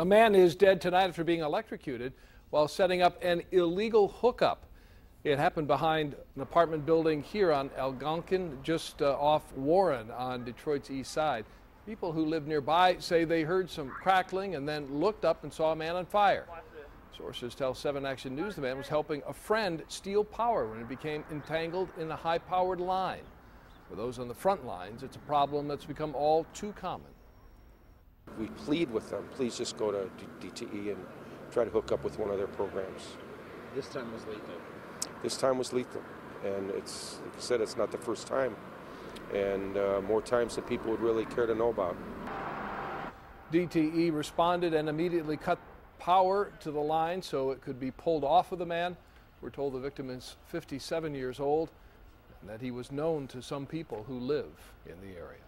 A man is dead tonight after being electrocuted while setting up an illegal hookup. It happened behind an apartment building here on Algonquin, just uh, off Warren on Detroit's east side. People who live nearby say they heard some crackling and then looked up and saw a man on fire. Sources tell 7 Action News the man was helping a friend steal power when he became entangled in a high powered line. For those on the front lines, it's a problem that's become all too common we plead with them, please just go to DTE and try to hook up with one of their programs. This time was lethal. This time was lethal, and it's like I said, it's not the first time, and uh, more times than people would really care to know about. DTE responded and immediately cut power to the line so it could be pulled off of the man. We're told the victim is 57 years old and that he was known to some people who live in the area.